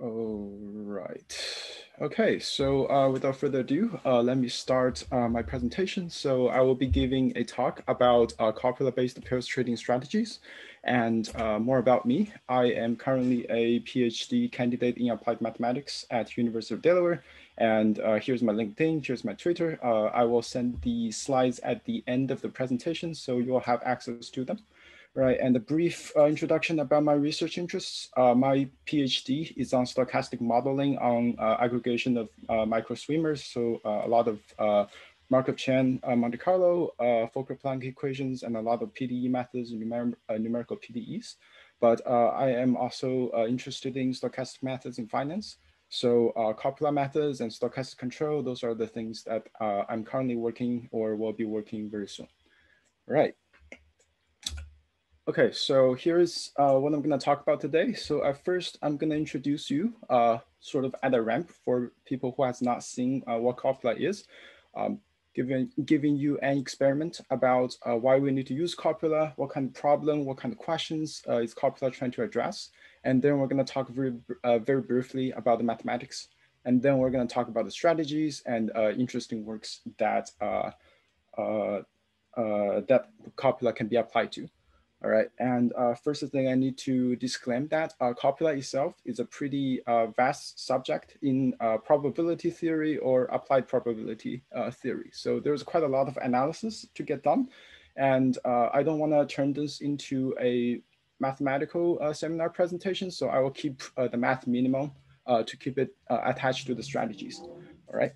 All right. Okay, so uh, without further ado, uh, let me start uh, my presentation. So I will be giving a talk about uh, copula-based pairs trading strategies and uh, more about me. I am currently a PhD candidate in applied mathematics at University of Delaware. And uh, here's my LinkedIn, here's my Twitter. I will send the slides at the end of the presentation, so you'll have access to them right? And a brief uh, introduction about my research interests. Uh, my PhD is on stochastic modeling on uh, aggregation of uh, microswimmers. So uh, a lot of uh, Markov-Chain Monte Carlo, Fokker-Planck equations, and a lot of PDE methods, numer numerical PDEs. But I am also interested in stochastic methods in finance. So copula methods and stochastic control, those are the things that I'm currently working or will be working very soon. Right. Okay, so here's uh, what I'm going to talk about today. So at first, I'm going to introduce you uh, sort of at a ramp for people who has not seen uh, what copula is, um, giving, giving you an experiment about uh, why we need to use copula, what kind of problem, what kind of questions uh, is copula trying to address. And then we're going to talk very, uh, very briefly about the mathematics. And then we're going to talk about the strategies and interesting works that, that copula can be applied to. All right, and uh, first thing I need to disclaim that uh, copula itself is a pretty uh, vast subject in uh, probability theory or applied probability uh, theory. So there's quite a lot of analysis to get done. And uh, I don't wanna turn this into a mathematical seminar presentation. So I will keep the math minimum to keep it attached to the strategies, all right?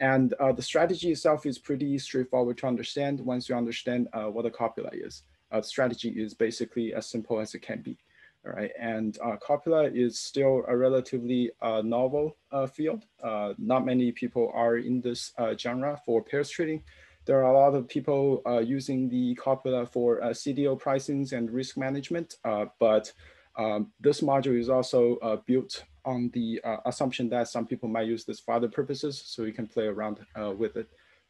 And the strategy itself is pretty straightforward to understand once you understand what a copula is uh, strategy is basically as simple as it can be. All right, and uh, copula is still a relatively uh, novel uh, field. Uh, not many people are in this uh, genre for pairs trading. There are a lot of people using the copula for CDO pricings and risk management, but um, this module is also built on the assumption that some people might use this for other purposes, so you can play around with it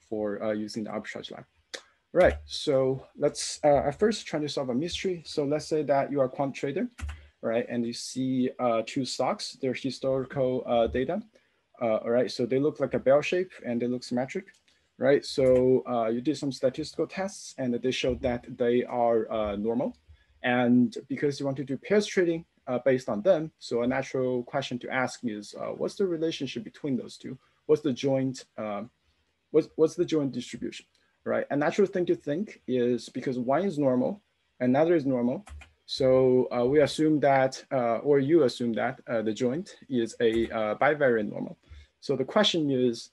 for using the ArbitrageLab. Right, so let's uh, at first try to solve a mystery. So let's say that you are a quant trader, right? And you see uh, two stocks, their historical uh, data. Uh, all right, so they look like a bell shape and they look symmetric, right? So uh, you did some statistical tests and they showed that they are uh, normal. And because you want to do pairs trading based on them, so a natural question to ask is, what's the relationship between those two? What's the joint, what's, what's the joint distribution? Right? A natural thing to think is because one is normal, another is normal. So uh, we assume that, uh, or you assume that uh, the joint is a uh, bivariate normal. So the question is,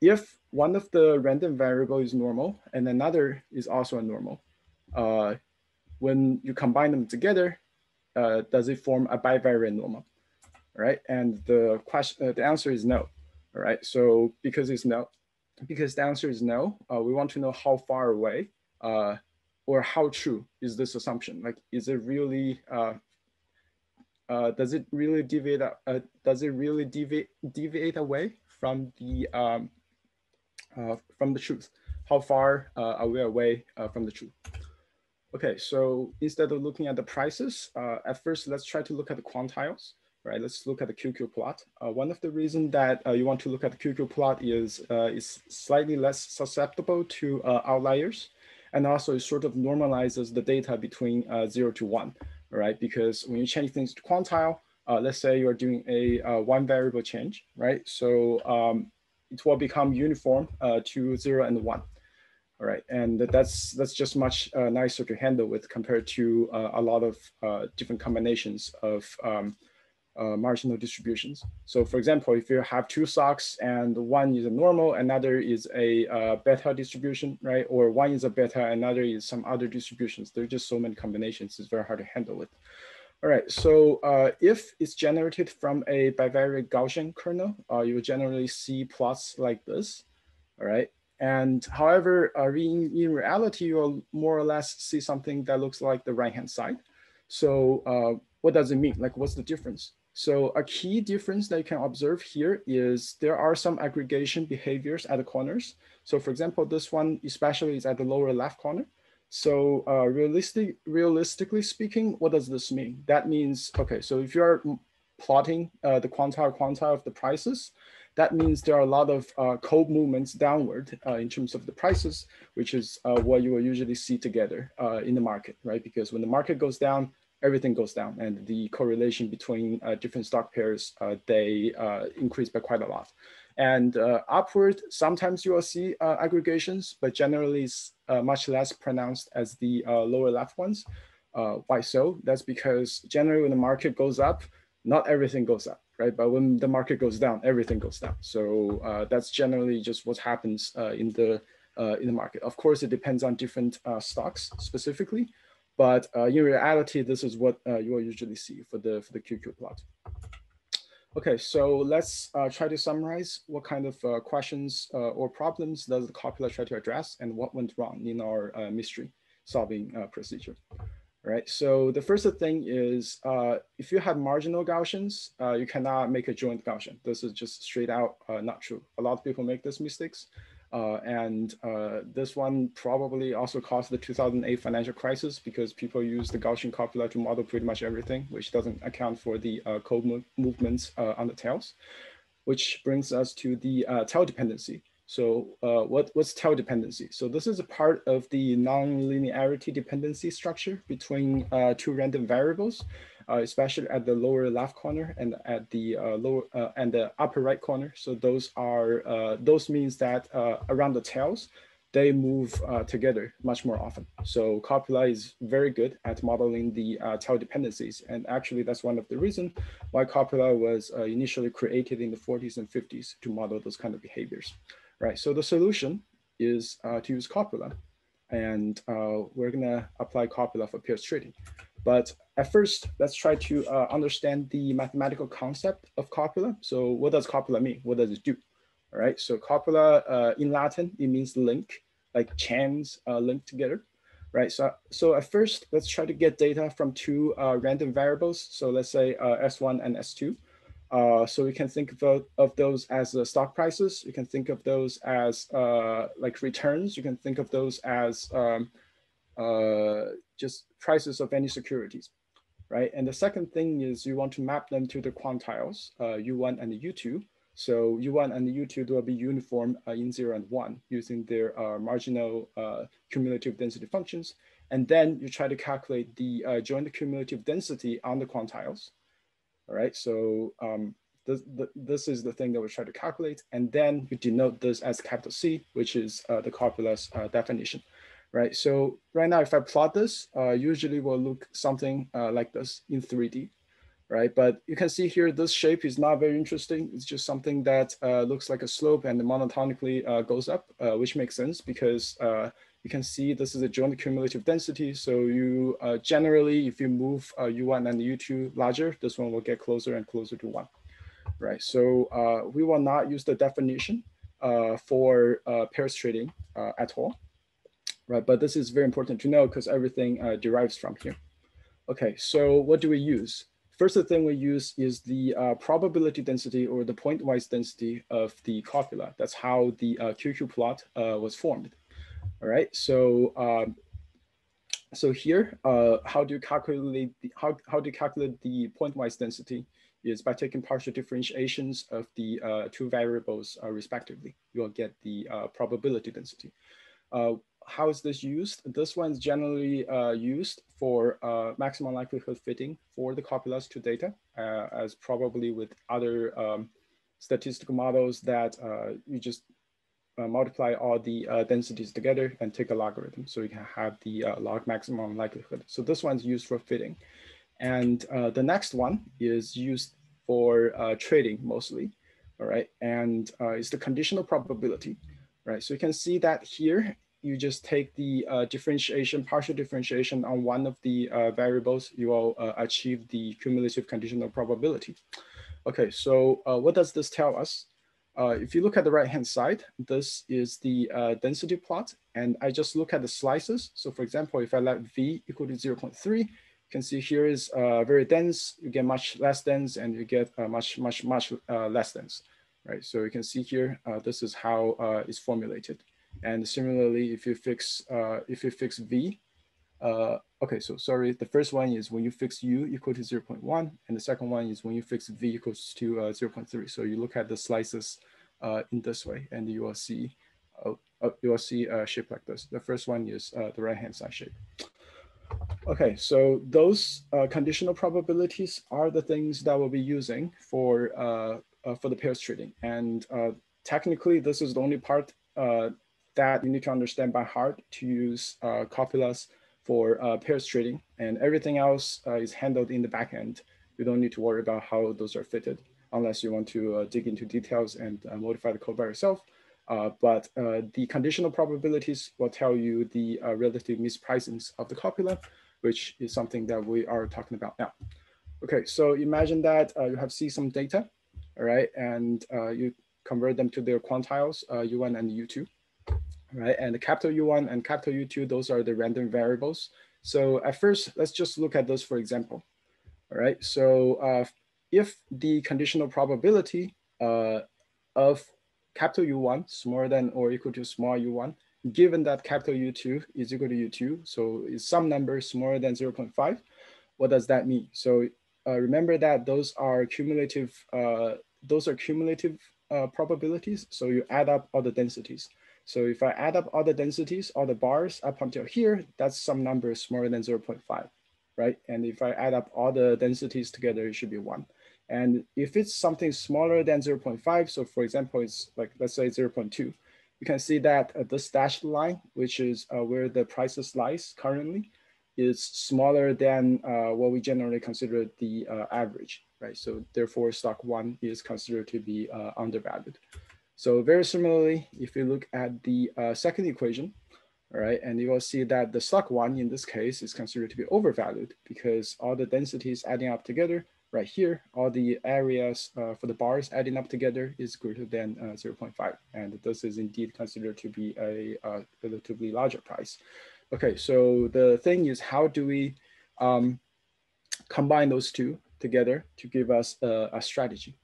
if one of the random variable is normal and another is also a normal, uh, when you combine them together, uh, does it form a bivariate normal, right? And the question, the answer is no, all right? So because it's no, because the answer is no. Uh, we want to know how far away uh, or how true is this assumption? Like, is it really, uh, uh does it really deviate, uh, does it really deviate, deviate away from the, um, uh, from the truth? How far are we away from the truth? Okay, so instead of looking at the prices, at first, let's try to look at the quantiles right? Let's look at the QQ plot. Uh, one of the reasons that uh, you want to look at the QQ plot is uh, it's slightly less susceptible to uh, outliers. And also it sort of normalizes the data between uh, zero to one, right? Because when you change things to quantile, uh, let's say you're doing a one variable change, right? So um, it will become uniform to zero and one. All right, and that's that's just much nicer to handle with compared to a lot of different combinations of um, uh, marginal distributions. So for example, if you have two socks and one is a normal, another is a uh, beta distribution, right? Or one is a beta, another is some other distributions. There are just so many combinations, it's very hard to handle it. All right, so uh, if it's generated from a bivariate Gaussian kernel, uh, you will generally see plots like this, all right? And however, uh, in, in reality, you'll more or less see something that looks like the right-hand side. So uh, what does it mean? Like, what's the difference? So a key difference that you can observe here is there are some aggregation behaviors at the corners. So for example, this one especially is at the lower left corner. So uh, realistic, realistically speaking, what does this mean? That means, okay, so if you're plotting the quantile quantile of the prices, that means there are a lot of uh, cold movements downward uh, in terms of the prices, which is uh, what you will usually see together uh, in the market, right? Because when the market goes down, everything goes down and the correlation between uh, different stock pairs, uh, they increase by quite a lot. And upward, sometimes you will see aggregations, but generally it's much less pronounced as the lower left ones. why so? That's because generally when the market goes up, not everything goes up right? But when the market goes down, everything goes down. So uh, that's generally just what happens uh, in the uh, in the market. Of course, it depends on different uh, stocks specifically, but uh, in reality, this is what uh, you will usually see for the for the QQ plot. Okay, so let's try to summarize what kind of questions or problems does the copula try to address and what went wrong in our mystery solving procedure right? So the first thing is uh, if you have marginal Gaussians, uh, you cannot make a joint Gaussian. This is just straight out uh, not true. A lot of people make these mistakes. Uh, and uh, this one probably also caused the 2008 financial crisis because people use the Gaussian copula to model pretty much everything, which doesn't account for the uh, code mo movements on the tails, which brings us to the tail dependency. So uh, what, what's tail dependency? So this is a part of the non-linearity dependency structure between uh, two random variables, uh, especially at the lower left corner and at the uh, lower uh, and the upper right corner. So those are uh, those means that around the tails, they move together much more often. So Copula is very good at modeling the tail dependencies. And actually that's one of the reasons why Copula was initially created in the 40s and 50s to model those kind of behaviors right? So the solution is uh, to use copula and uh, we're gonna apply copula for pairs trading. But at first, let's try to uh, understand the mathematical concept of copula. So what does copula mean? What does it do? All right, so copula uh, in Latin, it means link, like chains uh, linked together, right? So, so at first, let's try to get data from two uh, random variables. So let's say S1 and S2. Uh, so we can think of, of those as uh, stock prices. You can think of those as uh, like returns. You can think of those as um, uh, just prices of any securities, right? And the second thing is you want to map them to the quantiles, U1 uh, and U2. So U1 and U2 will be uniform uh, in zero and one using their marginal cumulative density functions. And then you try to calculate the joint cumulative density on the quantiles. All right, so um, this, this is the thing that we try to calculate. And then you denote this as capital C, which is uh, the copula's uh, definition, right? So right now, if I plot this, uh, usually will look something uh, like this in 3D, right? But you can see here, this shape is not very interesting. It's just something that uh, looks like a slope and monotonically uh, goes up, which makes sense because you can see this is a joint cumulative density. So you uh, generally, if you move uh, U1 and U2 larger, this one will get closer and closer to one, right? So uh, we will not use the definition uh, for uh, pairs trading uh, at all, right? But this is very important to know because everything derives from here. Okay, so what do we use? First the thing we use is the probability density or the pointwise density of the copula. That's how the QQ plot was formed. All right, so um, so here, uh, how do you calculate the, how, how do you calculate the pointwise density is by taking partial differentiations of the uh, two variables uh, respectively. You'll get the uh, probability density. Uh, how is this used? This one's generally uh, used for maximum likelihood fitting for the copulas to data, as probably with other um, statistical models that you just uh, multiply all the uh, densities together and take a logarithm. So you can have the uh, log maximum likelihood. So this one's used for fitting. And uh, the next one is used for uh, trading mostly, all right? And uh, it's the conditional probability, right? So you can see that here, you just take the differentiation, partial differentiation on one of the variables, you will achieve the cumulative conditional probability. Okay, so what does this tell us? Uh, if you look at the right-hand side, this is the uh, density plot, and I just look at the slices. So for example, if I let V equal to 0.3, you can see here is uh, very dense, you get much less dense, and you get uh, much, much, much uh, less dense, right? So you can see here, uh, this is how it's formulated. And similarly, if you fix, if you fix V, uh, okay, so sorry, the first one is when you fix u equal to 0 0.1, and the second one is when you fix v equals to uh, 0 0.3. So you look at the slices uh, in this way, and you will see uh, uh, you will see a shape like this. The first one is uh, the right-hand side shape. Okay, so those conditional probabilities are the things that we'll be using for for the pairs trading, and technically this is the only part that you need to understand by heart to use uh, Copula's for uh, pairs trading, and everything else uh, is handled in the backend. You don't need to worry about how those are fitted unless you want to uh, dig into details and uh, modify the code by yourself. Uh, but uh, the conditional probabilities will tell you the relative mispricings of the copula, which is something that we are talking about now. Okay, so imagine that you have see some data, all right, and you convert them to their quantiles, U1 and U2 right? And the capital U1 and capital U2, those are the random variables. So at first, let's just look at those for example. All right, so uh, if the conditional probability uh, of capital U1 smaller than or equal to small u1, given that capital U2 is equal to U2, so is some number smaller than 0.5, what does that mean? So uh, remember that those are cumulative, uh, those are cumulative uh, probabilities. So you add up all the densities. So if I add up all the densities, all the bars up until here, that's some number smaller than 0.5, right? And if I add up all the densities together, it should be one. And if it's something smaller than 0.5, so for example, it's like, let's say 0.2, you can see that uh, this dashed line, which is uh, where the prices lies currently, is smaller than uh, what we generally consider the uh, average, right? So therefore stock one is considered to be uh, undervalued. So very similarly, if you look at the uh, second equation, all right, and you will see that the stock one in this case is considered to be overvalued because all the densities adding up together right here, all the areas uh, for the bars adding up together is greater than uh, 0.5. And this is indeed considered to be a, a, relatively larger price. Okay, so the thing is how do we um, combine those two together to give us a, a strategy?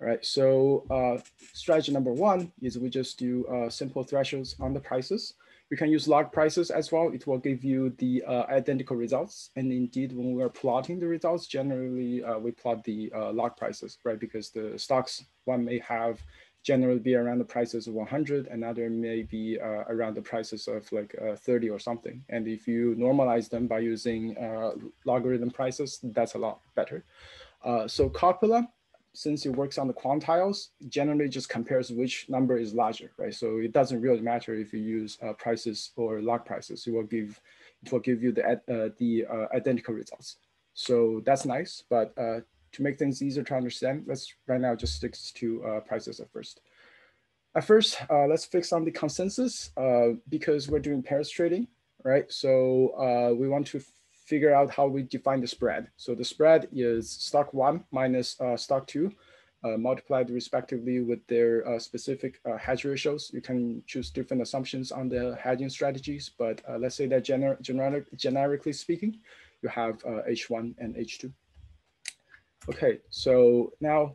All right, so uh, strategy number one is we just do uh, simple thresholds on the prices. We can use log prices as well. It will give you the uh, identical results. And indeed, when we're plotting the results, generally uh, we plot the uh, log prices, right? Because the stocks, one may have generally be around the prices of 100, another may be uh, around the prices of like 30 or something. And if you normalize them by using logarithm prices, that's a lot better. so Copula, since it works on the quantiles, generally just compares which number is larger, right? So it doesn't really matter if you use uh, prices or log prices. It will give it will give you the uh, the uh, identical results. So that's nice, but uh, to make things easier to understand, let's right now just stick to uh, prices at first. At first, uh, let's fix on the consensus because we're doing pairs trading, right? So we want to figure out how we define the spread. So the spread is stock one minus uh, stock two, uh, multiplied respectively with their uh, specific uh, hedge ratios. You can choose different assumptions on the hedging strategies, but uh, let's say that gener gener generically speaking, you have H1 uh, and H2. Okay, so now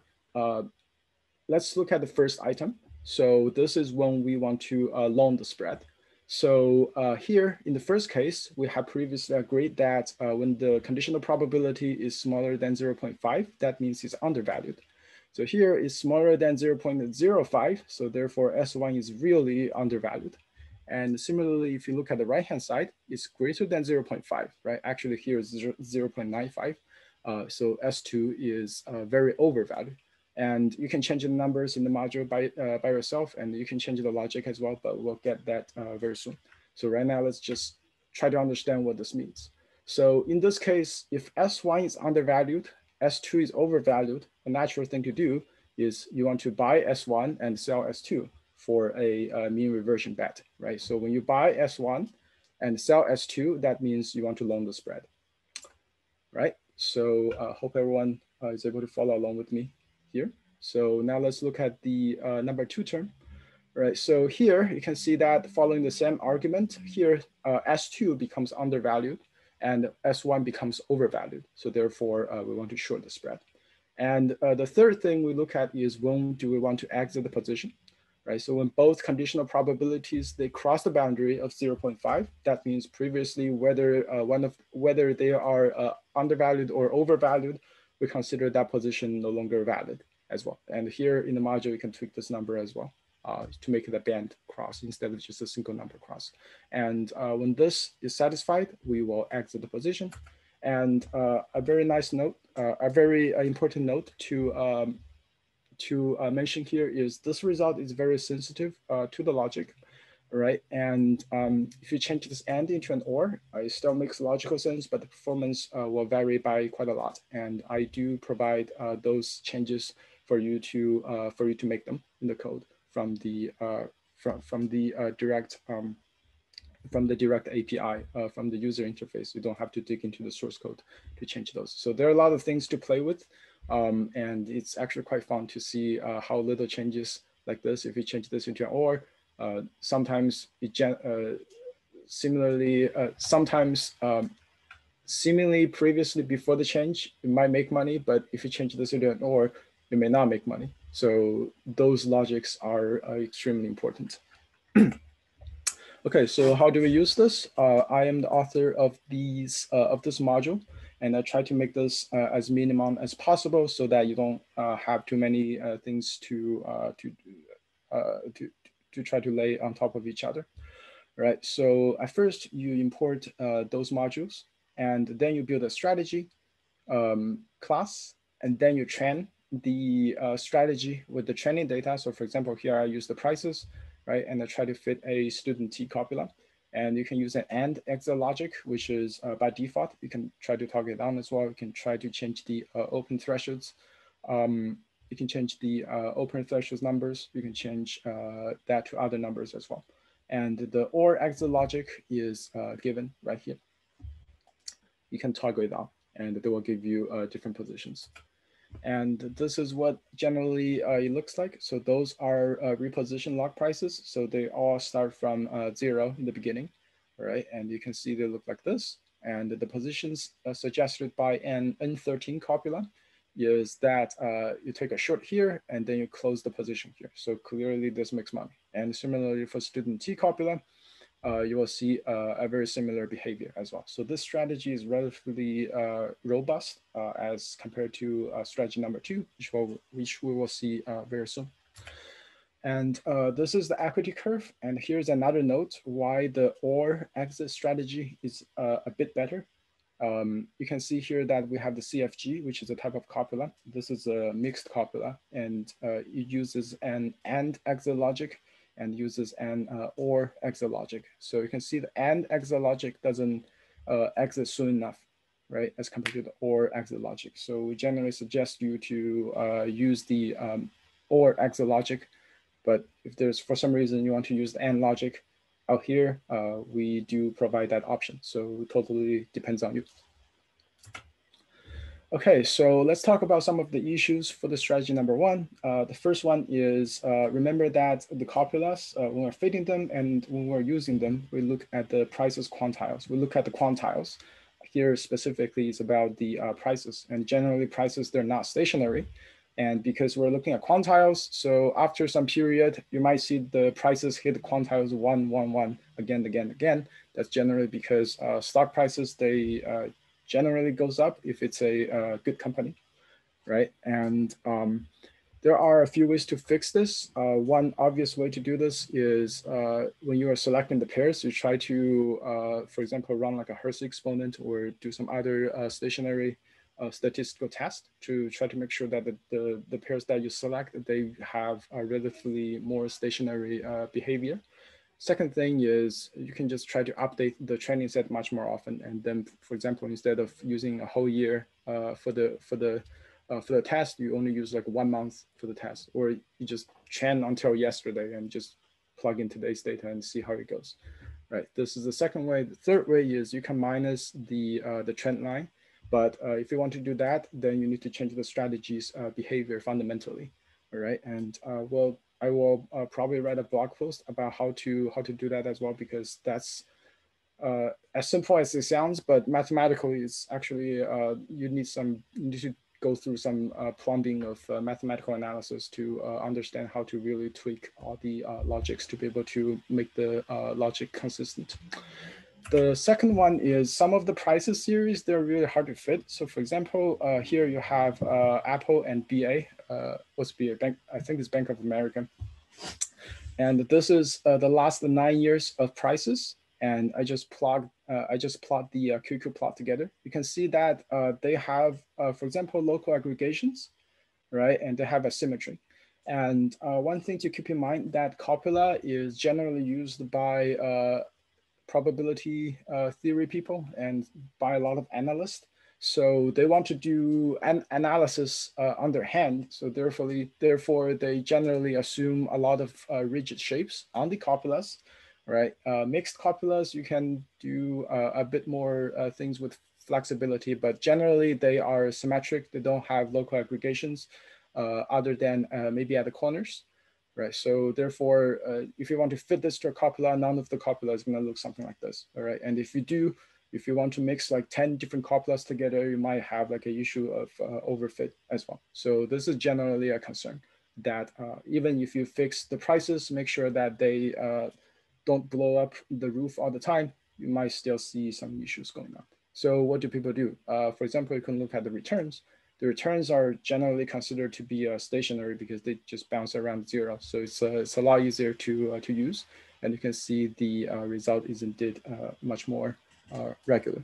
let's look at the first item. So this is when we want to loan the spread. So uh, here in the first case, we have previously agreed that uh, when the conditional probability is smaller than 0.5, that means it's undervalued. So here is smaller than 0.05, so therefore S1 is really undervalued. And similarly, if you look at the right-hand side, it's greater than 0.5, right? Actually here is 0 0.95. Uh, so S2 is uh, very overvalued. And you can change the numbers in the module by, uh, by yourself and you can change the logic as well, but we'll get that uh, very soon. So right now, let's just try to understand what this means. So in this case, if S1 is undervalued, S2 is overvalued, a natural thing to do is you want to buy S1 and sell S2 for a, a mean reversion bet, right? So when you buy S1 and sell S2, that means you want to loan the spread, right? So I uh, hope everyone uh, is able to follow along with me here. So now let's look at the uh, number two term. Right, so here you can see that following the same argument, here uh, S2 becomes undervalued and S1 becomes overvalued. So therefore, uh, we want to short the spread. And uh, the third thing we look at is when do we want to exit the position? right? So when both conditional probabilities, they cross the boundary of 0.5, that means previously whether uh, one of whether they are uh, undervalued or overvalued, we consider that position no longer valid as well. And here in the module, we can tweak this number as well uh, to make it a band cross instead of just a single number cross. And uh, when this is satisfied, we will exit the position. And uh, a very nice note, uh, a very important note to um, to uh, mention here is this result is very sensitive uh, to the logic, right? And um, if you change this and into an or, uh, it still makes logical sense, but the performance uh, will vary by quite a lot. And I do provide uh, those changes for you to uh, for you to make them in the code from the from from the direct um, from the direct API uh, from the user interface. You don't have to dig into the source code to change those. So there are a lot of things to play with. Um, and it's actually quite fun to see uh, how little changes like this, if you change this into an or, uh, sometimes it uh, similarly, uh, sometimes um, seemingly previously before the change, it might make money, but if you change the an or, it may not make money. So those logics are extremely important. okay, so how do we use this? Uh, I am the author of these uh, of this module and I try to make this uh, as minimum as possible so that you don't uh, have too many uh, things to, uh, to, uh, to, to try to lay on top of each other, right? So at first you import uh, those modules and then you build a strategy um, class and then you train the strategy with the training data. So for example, here I use the prices, right? And I try to fit a student T copula. And you can use an AND exit logic, which is uh, by default. You can try to toggle it as well. You can try to change the uh, open thresholds. Um, you can change the uh, open thresholds numbers. You can change uh, that to other numbers as well. And the OR exit logic is uh, given right here. You can toggle it on and they will give you uh, different positions. And this is what generally uh, it looks like. So those are uh, reposition lock prices. So they all start from zero in the beginning, right? And you can see they look like this. And the positions suggested by an N13 copula is that uh, you take a short here and then you close the position here. So clearly this makes money. And similarly for student T copula, uh, you will see uh, a very similar behavior as well. So this strategy is relatively uh, robust uh, as compared to uh, strategy number two, which, will, which we will see very soon. And this is the equity curve. And here's another note why the OR exit strategy is a bit better. Um, you can see here that we have the CFG, which is a type of copula. This is a mixed copula, and it uses an AND exit logic and uses an uh, or exit logic. So you can see the AND exit logic doesn't uh, exit soon enough, right, as compared to the OR exit logic. So we generally suggest you to uh, use the um, OR exit logic, but if there's for some reason you want to use the AND logic out here, uh, we do provide that option. So it totally depends on you. Okay, so let's talk about some of the issues for the strategy number one. Uh, the first one is uh, remember that the copulas, uh, when we're fitting them and when we're using them, we look at the prices quantiles. We look at the quantiles. Here specifically is about the uh, prices and generally prices, they're not stationary. And because we're looking at quantiles, so after some period, you might see the prices hit quantiles one, one, one again, again, again. That's generally because uh, stock prices, they uh, generally goes up if it's a uh, good company, right? And um, there are a few ways to fix this. Uh, one obvious way to do this is uh, when you are selecting the pairs, you try to, for example, run like a Hurst exponent or do some other stationary uh, statistical test to try to make sure that the, the, the, pairs that you select, they have a relatively more stationary behavior. Second thing is you can just try to update the training set much more often. And then, for example, instead of using a whole year uh, for the for the uh, for the test, you only use like one month for the test, or you just train until yesterday and just plug in today's data and see how it goes. Right. This is the second way. The third way is you can minus the uh, the trend line. But uh, if you want to do that, then you need to change the strategy's uh, behavior fundamentally. All right. And uh, well, I will uh, probably write a blog post about how to how to do that as well because that's uh, as simple as it sounds, but mathematically it's actually uh, you need some you need to go through some plumbing of mathematical analysis to understand how to really tweak all the logics to be able to make the logic consistent. The second one is some of the prices series, they're really hard to fit. So for example, uh, here you have Apple and BA, what's BA? Bank, I think it's Bank of America. And this is the last nine years of prices and I just plug, uh, I just plot the uh, QQ plot together. You can see that uh, they have, uh, for example, local aggregations, right? And they have a symmetry. And uh, one thing to keep in mind that copula is generally used by uh, probability theory people and by a lot of analysts. So they want to do an analysis on their hand. So therefore, therefore, they generally assume a lot of rigid shapes on the copulas right? Uh, mixed copulas, you can do uh, a bit more uh, things with flexibility, but generally they are symmetric. They don't have local aggregations uh, other than uh, maybe at the corners, right? So therefore, uh, if you want to fit this to a copula, none of the copula is gonna look something like this, all right? And if you do, if you want to mix like 10 different copulas together, you might have like an issue of overfit as well. So this is generally a concern that even if you fix the prices, make sure that they don't blow up the roof all the time, you might still see some issues going on. So what do people do? Uh, for example, you can look at the returns. The returns are generally considered to be uh, stationary because they just bounce around zero. So it's, uh, it's a lot easier to, uh, to use. And you can see the uh, result is indeed uh, much more regular.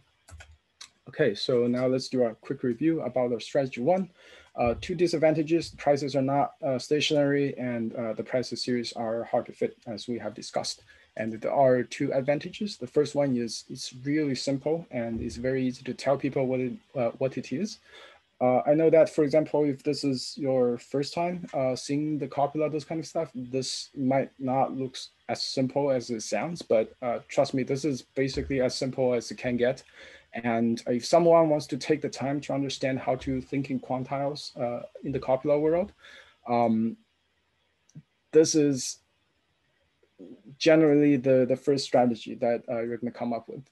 Okay, so now let's do a quick review about our strategy one. Uh, two disadvantages, prices are not uh, stationary and uh, the prices series are hard to fit as we have discussed. And there are two advantages. The first one is it's really simple and it's very easy to tell people what it, uh, what it is. Uh, I know that, for example, if this is your first time uh, seeing the copula, those kind of stuff, this might not look as simple as it sounds, but uh, trust me, this is basically as simple as it can get. And if someone wants to take the time to understand how to think in quantiles uh, in the copula world, um, this is generally the, the first strategy that uh, you're going to come up with.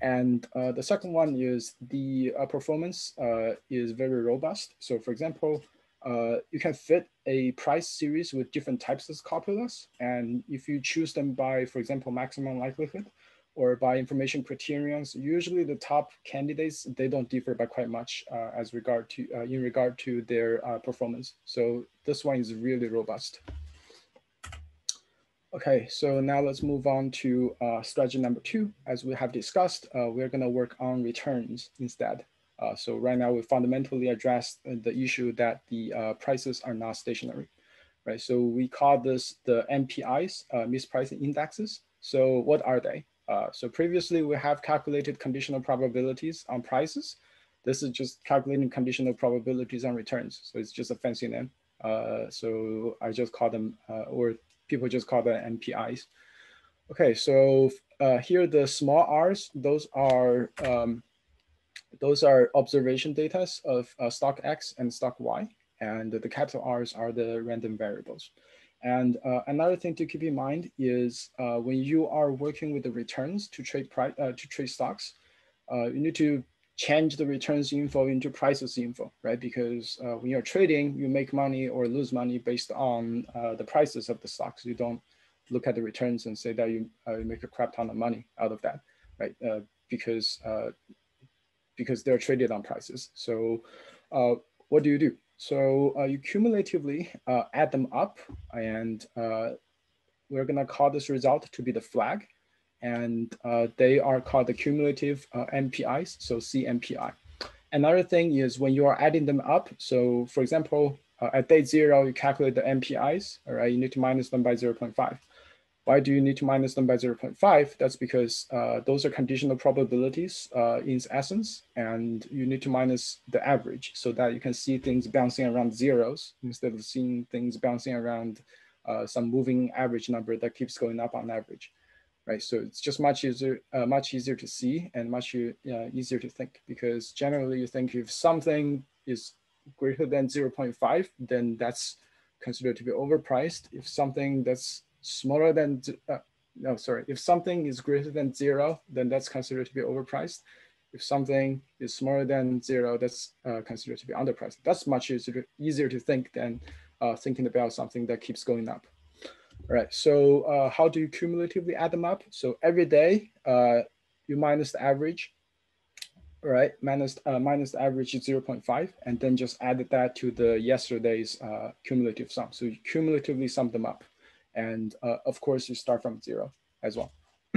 And uh, the second one is the uh, performance uh, is very robust. So for example, uh, you can fit a price series with different types of copulas. And if you choose them by, for example, maximum likelihood or by information criterions, usually the top candidates, they don't differ by quite much uh, as regard to, in regard to their performance. So this one is really robust. Okay, so now let's move on to uh, strategy number two. As we have discussed, uh, we're gonna work on returns instead. Uh, so right now we fundamentally address the issue that the uh, prices are not stationary, right? So we call this the MPIs, uh, mispricing indexes. So what are they? Uh, so previously we have calculated conditional probabilities on prices. This is just calculating conditional probabilities on returns. So it's just a fancy name. so I just call them, or people just call them MPIs. Okay, so uh, here the small r's, those are um, those are observation data of uh, stock X and stock Y, and the capital R's are the random variables. And uh, another thing to keep in mind is uh, when you are working with the returns to trade uh, to trade stocks, uh, you need to change the returns info into prices info, right? Because uh, when you're trading, you make money or lose money based on uh, the prices of the stocks. You don't look at the returns and say that you, uh, you make a crap ton of money out of that, right? Uh, because uh, because they're traded on prices. So uh, what do you do? So you cumulatively add them up, and we're gonna call this result to be the flag and uh, they are called the cumulative uh, MPIs, so CMPI. Another thing is when you are adding them up, so for example, uh, at day zero, you calculate the MPIs, all right, you need to minus them by 0.5. Why do you need to minus them by 0.5? That's because uh, those are conditional probabilities uh, in essence, and you need to minus the average so that you can see things bouncing around zeros instead of seeing things bouncing around uh, some moving average number that keeps going up on average right? So it's just much easier, uh, much easier to see and much uh, easier to think because generally you think if something is greater than 0.5, then that's considered to be overpriced. If something that's smaller than, uh, no, sorry, if something is greater than zero, then that's considered to be overpriced. If something is smaller than zero, that's uh, considered to be underpriced. That's much easier, easier to think than uh, thinking about something that keeps going up. All right, so uh, how do you cumulatively add them up? So every day uh, you minus the average, right, minus, uh, minus the average is 0.5, and then just add that to the yesterday's uh, cumulative sum. So you cumulatively sum them up. And uh, of course, you start from zero as well.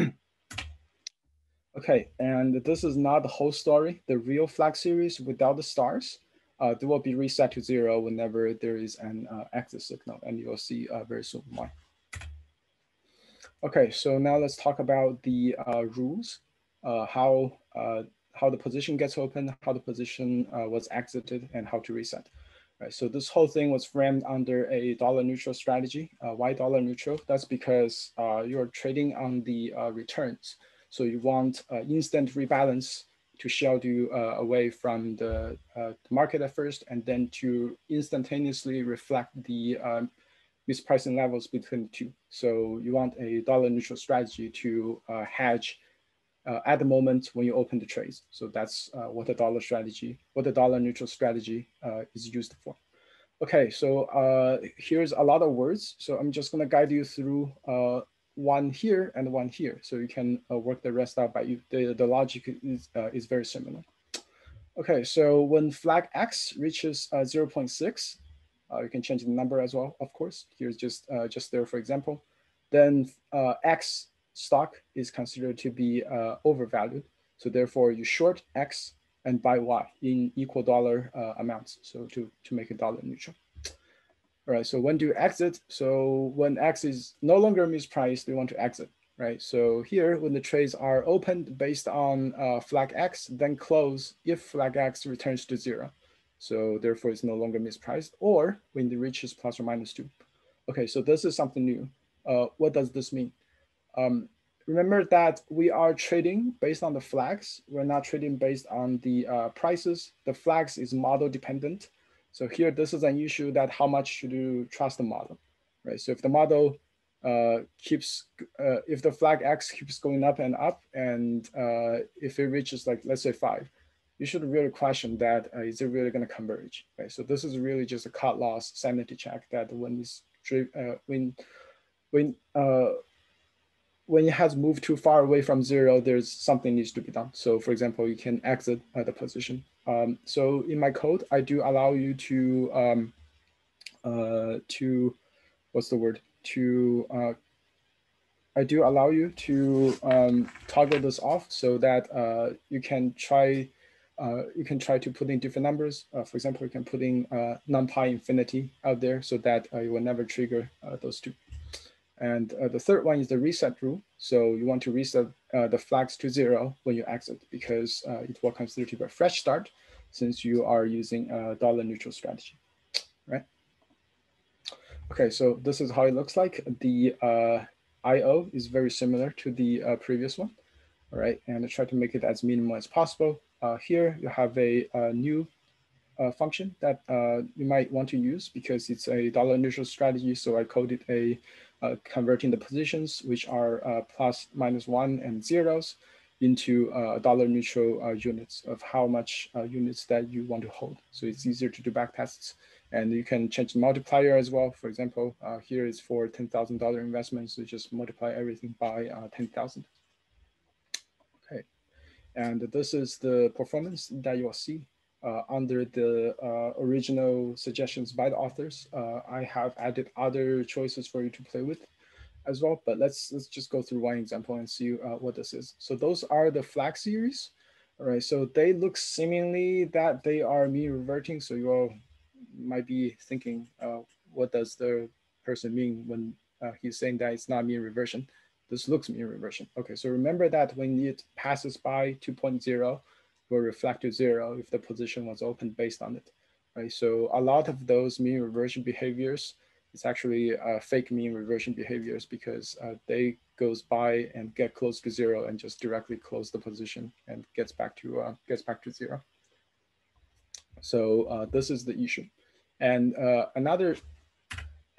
okay, and this is not the whole story. The real flag series without the stars, uh, they will be reset to zero whenever there is an uh, exit signal, and you'll see uh, very soon why. Okay, so now let's talk about the uh, rules, uh, how uh, how the position gets open, how the position was exited, and how to reset. Right, so this whole thing was framed under a dollar neutral strategy. Uh, why dollar neutral? That's because uh, you're trading on the uh, returns. So you want uh, instant rebalance to shield you uh, away from the uh, market at first, and then to instantaneously reflect the um, mispricing levels between the two. So you want a dollar neutral strategy to hedge uh, at the moment when you open the trades. So that's uh, what the dollar strategy, what the dollar neutral strategy uh, is used for. Okay, so uh, here's a lot of words. So I'm just gonna guide you through uh, one here and one here. So you can uh, work the rest out, by you, the, the logic is, is very similar. Okay, so when flag X reaches 0.6, you can change the number as well, of course. Here's just, just there for example. Then X stock is considered to be uh, overvalued. So therefore you short X and buy Y in equal dollar uh, amounts. So to, to make it dollar neutral. All right, so when do you exit? So when X is no longer mispriced, we want to exit, right? So here, when the trades are opened based on uh, flag X, then close if flag X returns to zero. So therefore it's no longer mispriced or when it reaches plus or minus two. Okay, so this is something new. Uh, what does this mean? Um, remember that we are trading based on the flags. We're not trading based on the uh, prices. The flags is model dependent. So here, this is an issue that how much should you trust the model, right? So if the model uh, keeps, uh, if the flag X keeps going up and up, and uh, if it reaches like, let's say five, you should really question that uh, is it really going to converge, right? So this is really just a cut loss sanity check that when it's, uh, when, when, when it has moved too far away from zero, there's something needs to be done. So for example, you can exit uh, the position. Um, so in my code, I do allow you to, um, uh, to, what's the word? To, uh, I do allow you to um, toggle this off so that uh, you can try, uh, you can try to put in different numbers. Uh, for example, you can put in numpy infinity out there so that you will never trigger those two. And uh, the third one is the reset rule. So you want to reset uh, the flags to zero when you exit because uh, it will consider to be a fresh start since you are using a dollar neutral strategy, right? Okay, so this is how it looks like. The uh, IO is very similar to the uh, previous one, all right? And I try to make it as minimal as possible. Uh, here you have a, a new function that you might want to use because it's a dollar neutral strategy. So I coded a uh, converting the positions, which are uh, plus, minus one and zeros into uh, dollar neutral uh, units of how much uh, units that you want to hold. So it's easier to do back tests. And you can change the multiplier as well. For example, uh, here is for $10,000 investment. So just multiply everything by 10,000. And this is the performance that you'll see uh, under the uh, original suggestions by the authors. Uh, I have added other choices for you to play with as well, but let's let's just go through one example and see uh, what this is. So those are the flag series. All right, so they look seemingly that they are mean reverting. So you all might be thinking, uh, what does the person mean when uh, he's saying that it's not mean reversion? This looks mean reversion. Okay, so remember that when it passes by 2.0, will reflect to zero if the position was open based on it, right? So a lot of those mean reversion behaviors, it's actually uh, fake mean reversion behaviors because uh, they goes by and get close to zero and just directly close the position and gets back to uh, gets back to zero. So uh, this is the issue. And uh, another,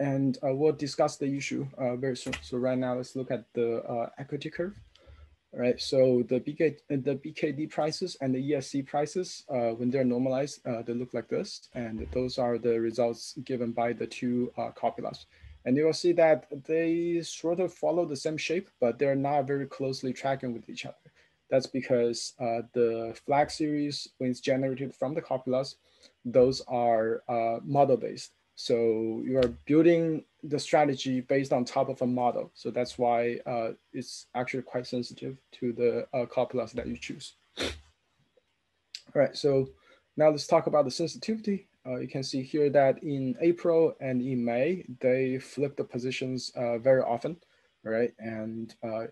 and uh, we'll discuss the issue very soon. So right now, let's look at the equity curve. Right, so the BK, the BKD prices and the ESC prices, uh, when they're normalized, uh, they look like this. And those are the results given by the two uh, copulas. And you will see that they sort of follow the same shape, but they're not very closely tracking with each other. That's because uh, the flag series, when it's generated from the copulas, those are uh, model-based. So you are building the strategy based on top of a model. So that's why uh, it's actually quite sensitive to the uh, copulas that you choose. All right, so now let's talk about the sensitivity. Uh, you can see here that in April and in May, they flip the positions uh, very often, right? And uh,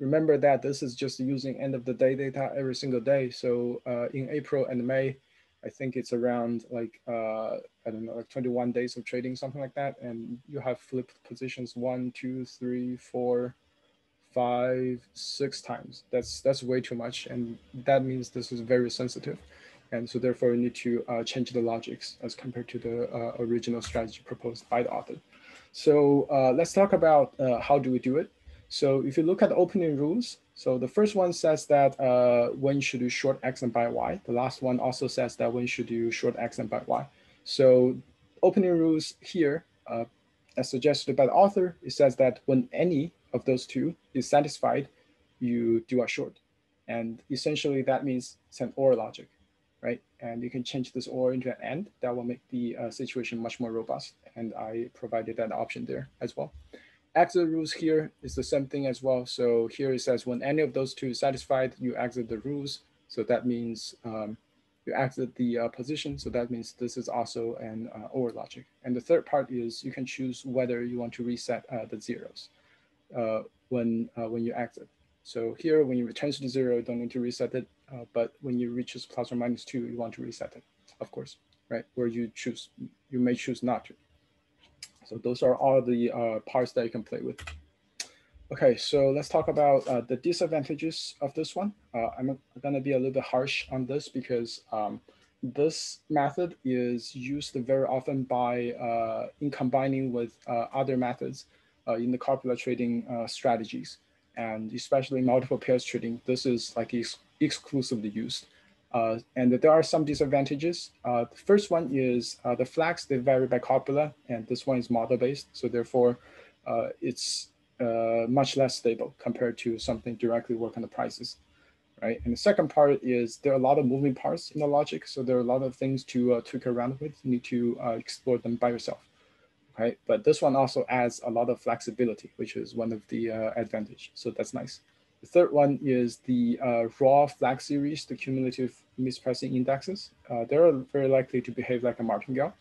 remember that this is just using end of the day data every single day. So uh, in April and May, I think it's around like, uh, I don't know, like 21 days of trading, something like that. And you have flipped positions one, two, three, four, five, six times. That's, that's way too much. And that means this is very sensitive. And so therefore you need to uh, change the logics as compared to the uh, original strategy proposed by the author. So uh, let's talk about uh, how do we do it. So if you look at the opening rules, so the first one says that uh, when should you short X and buy Y. The last one also says that when should you short X and buy Y. So opening rules here, uh, as suggested by the author, it says that when any of those two is satisfied, you do a short. And essentially that means it's an OR logic, right? And you can change this OR into an AND. That will make the uh, situation much more robust. And I provided that option there as well exit rules here is the same thing as well. So here it says when any of those two is satisfied, you exit the rules. So that means um, you exit the uh, position. So that means this is also an uh, OR logic. And the third part is you can choose whether you want to reset uh, the zeros uh, when, uh, when you exit. So here, when you return to zero, you don't need to reset it. Uh, but when you reaches plus or minus two, you want to reset it, of course, right? Where you choose, you may choose not to. So those are all the uh, parts that you can play with. Okay, so let's talk about uh, the disadvantages of this one. Uh, I'm gonna be a little bit harsh on this because um, this method is used very often by uh, in combining with uh, other methods uh, in the copula trading strategies, and especially multiple pairs trading. This is like ex exclusively used. Uh, and there are some disadvantages. Uh, the first one is uh, the flags, they vary by copula, and this one is model-based. So therefore, uh, it's uh, much less stable compared to something directly work on the prices, right? And the second part is there are a lot of moving parts in the logic. So there are a lot of things to uh, tweak around with. You need to explore them by yourself, right? But this one also adds a lot of flexibility, which is one of the advantage. So that's nice. The third one is the uh, raw flag series, the cumulative mispricing indexes. Uh, they're very likely to behave like a martingale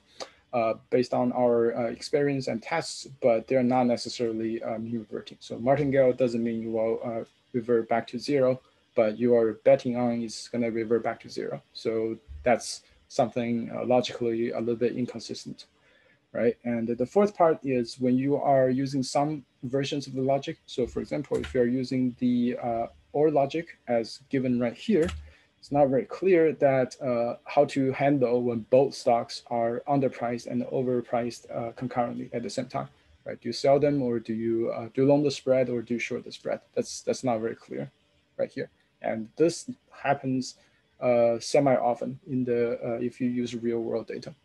uh, based on our uh, experience and tests, but they're not necessarily um, reverting. So martingale doesn't mean you will uh, revert back to zero, but you are betting on it's going to revert back to zero. So that's something uh, logically a little bit inconsistent right? And the fourth part is when you are using some versions of the logic. So for example, if you're using the uh, OR logic as given right here, it's not very clear that uh, how to handle when both stocks are underpriced and overpriced uh, concurrently at the same time, right? Do you sell them or do you uh, do long the spread or do you short the spread? That's that's not very clear right here. And this happens uh, semi-often in the uh, if you use real world data.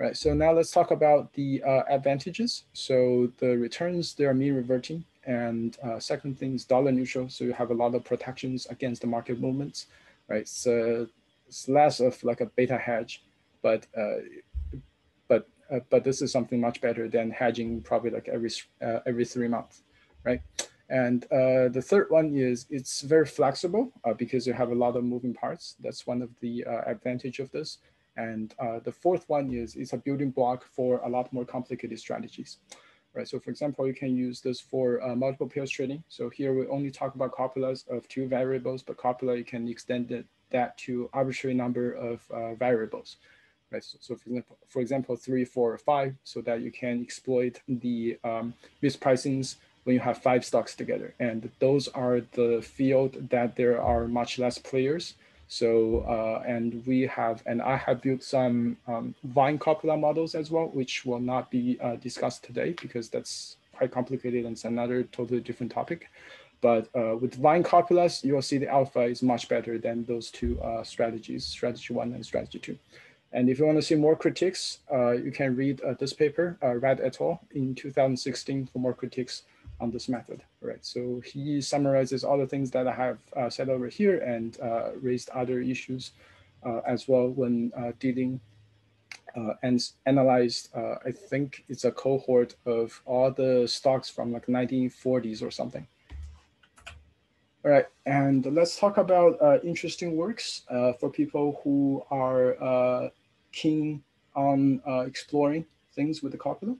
Right, so now let's talk about the uh, advantages. So the returns, they are mean reverting. And uh, second thing is dollar neutral. So you have a lot of protections against the market movements, right? So it's less of like a beta hedge, but uh, but uh, but this is something much better than hedging probably like every uh, every three months, right? And uh, the third one is it's very flexible because you have a lot of moving parts. That's one of the advantage of this. And uh, the fourth one is it's a building block for a lot more complicated strategies. Right, so for example, you can use this for uh, multiple pairs trading. So here we only talk about copulas of two variables, but copula you can extend it, that to arbitrary number of uh, variables. Right, so, so, for example, for example, three, four, or five, so that you can exploit the um, mispricings when you have five stocks together. And those are the field that there are much less players so, uh, and we have, and I have built some um, Vine copula models as well, which will not be uh, discussed today because that's quite complicated and it's another totally different topic. But uh, with Vine copulas, you'll see the alpha is much better than those two uh, strategies, strategy one and strategy two. And if you want to see more critiques, uh, you can read uh, this paper, uh, Rad et al. in 2016 for more critiques on this method, right? So he summarizes all the things that I have uh, said over here and uh, raised other issues uh, as well when dealing and analyzed, I think it's a cohort of all the stocks from like 1940s or something. All right, and let's talk about uh, interesting works uh, for people who are uh, keen on uh, exploring things with the copula.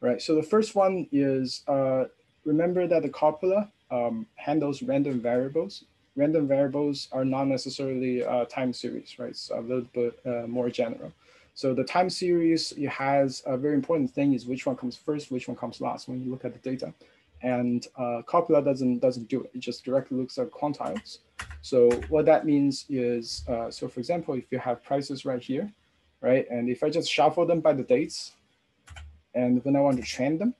Right. So the first one is uh, remember that the copula um, handles random variables. Random variables are not necessarily uh, time series, right? It's a little bit uh, more general. So the time series it has a very important thing is which one comes first, which one comes last when you look at the data. And uh, copula doesn't doesn't do it. It just directly looks at quantiles. So what that means is, uh, so for example, if you have prices right here, right? And if I just shuffle them by the dates, and when I want to train them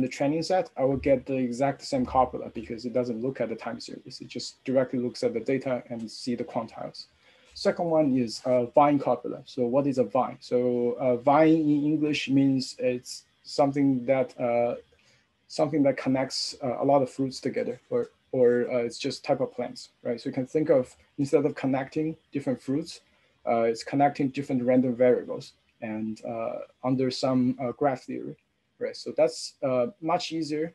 the training set, I will get the exact same copula because it doesn't look at the time series. It just directly looks at the data and see the quantiles. Second one is a vine copula. So what is a vine? So uh, vine in English means it's something that uh, something that connects uh, a lot of fruits together, or or uh, it's just type of plants, right? So you can think of instead of connecting different fruits, uh, it's connecting different random variables and uh, under some uh, graph theory, right? So that's much easier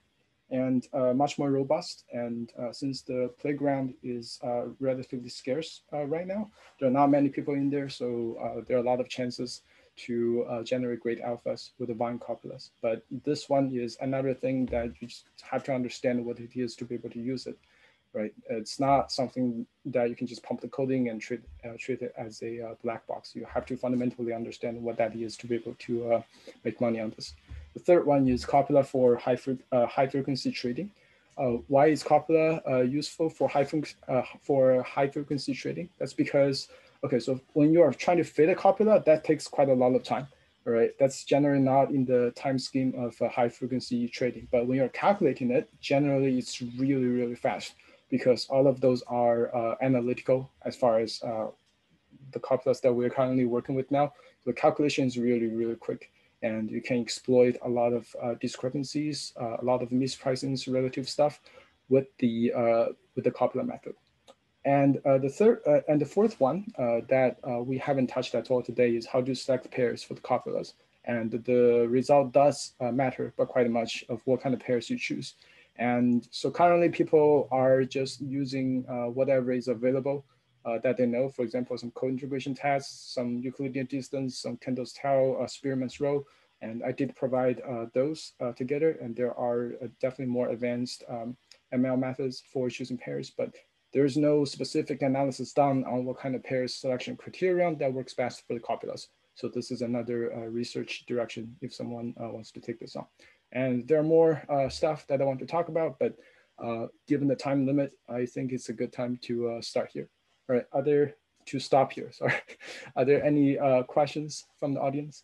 and uh, much more robust. And uh, since the playground is uh, relatively scarce right now, there are not many people in there, so there are a lot of chances to generate great alphas with the Vine copulas. But this one is another thing that you just have to understand what it is to be able to use it right? It's not something that you can just pump the coding and treat uh, treat it as a uh, black box. You have to fundamentally understand what that is to be able to uh, make money on this. The third one is Copula for high uh, high frequency trading. Uh, why is Copula uh, useful for high for high frequency trading? That's because okay, so when you are trying to fit a Copula, that takes quite a lot of time. Right, that's generally not in the time scheme of high frequency trading. But when you're calculating it, generally it's really, really fast because all of those are uh, analytical as far as uh, the copulas that we're currently working with now. The calculation is really, really quick and you can exploit a lot of uh, discrepancies, uh, a lot of mispricings, relative stuff with the uh, with the copula method. And uh, the third and the fourth one that we haven't touched at all today is how to select pairs for the copulas. And the result does matter, but quite much of what kind of pairs you choose. And so currently people are just using uh, whatever is available uh, that they know. For example, some co-integration tests, some Euclidean distance, some Kendall's tau, uh, Spearman's rho. And I did provide uh, those uh, together. And there are uh, definitely more advanced um, ML methods for choosing pairs, but there's no specific analysis done on what kind of pairs selection criterion that works best for the copulas. So this is another research direction if someone wants to take this on. And there are more uh, stuff that I want to talk about, but uh, given the time limit, I think it's a good time to uh, start here. All right, are there, to stop here, sorry. Are there any uh, questions from the audience?